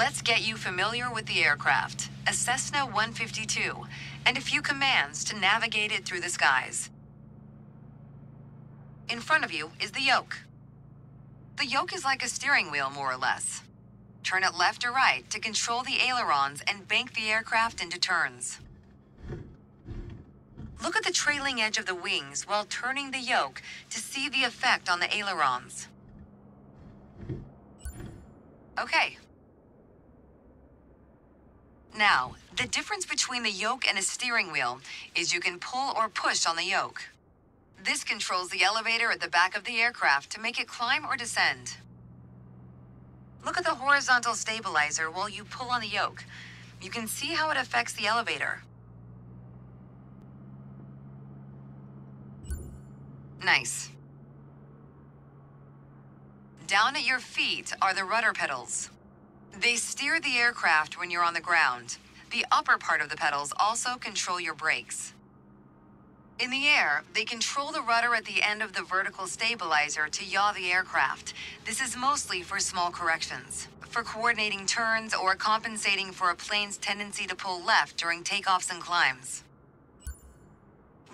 Let's get you familiar with the aircraft, a Cessna 152, and a few commands to navigate it through the skies. In front of you is the yoke. The yoke is like a steering wheel, more or less. Turn it left or right to control the ailerons and bank the aircraft into turns. Look at the trailing edge of the wings while turning the yoke to see the effect on the ailerons. Okay. Now, the difference between the yoke and a steering wheel is you can pull or push on the yoke. This controls the elevator at the back of the aircraft to make it climb or descend. Look at the horizontal stabilizer while you pull on the yoke. You can see how it affects the elevator. Nice. Down at your feet are the rudder pedals. They steer the aircraft when you're on the ground. The upper part of the pedals also control your brakes. In the air, they control the rudder at the end of the vertical stabilizer to yaw the aircraft. This is mostly for small corrections, for coordinating turns or compensating for a plane's tendency to pull left during takeoffs and climbs.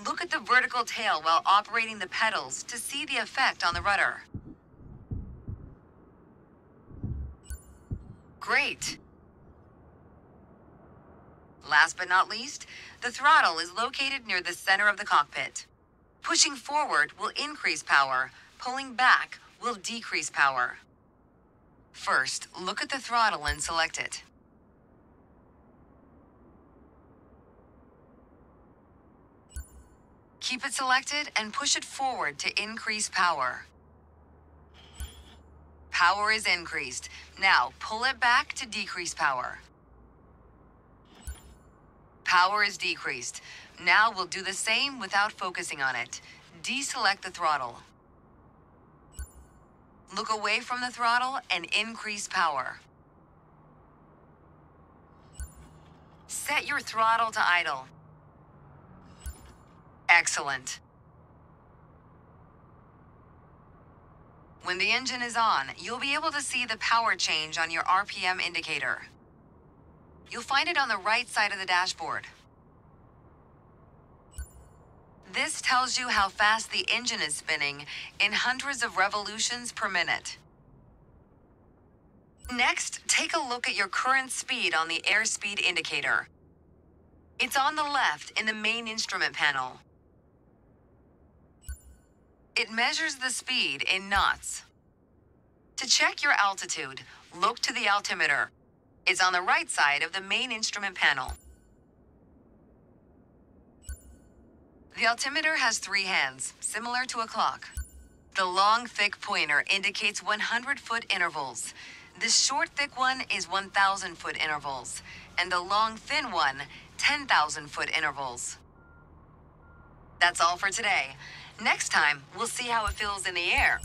Look at the vertical tail while operating the pedals to see the effect on the rudder. Great. Last but not least, the throttle is located near the center of the cockpit. Pushing forward will increase power, pulling back will decrease power. First, look at the throttle and select it. Keep it selected and push it forward to increase power. Power is increased. Now, pull it back to decrease power. Power is decreased. Now we'll do the same without focusing on it. Deselect the throttle. Look away from the throttle and increase power. Set your throttle to idle. Excellent. When the engine is on, you'll be able to see the power change on your RPM indicator. You'll find it on the right side of the dashboard. This tells you how fast the engine is spinning in hundreds of revolutions per minute. Next, take a look at your current speed on the airspeed indicator. It's on the left in the main instrument panel. It measures the speed in knots. To check your altitude, look to the altimeter. It's on the right side of the main instrument panel. The altimeter has three hands, similar to a clock. The long, thick pointer indicates 100-foot intervals. The short, thick one is 1,000-foot intervals, and the long, thin one, 10,000-foot intervals. That's all for today. Next time, we'll see how it feels in the air.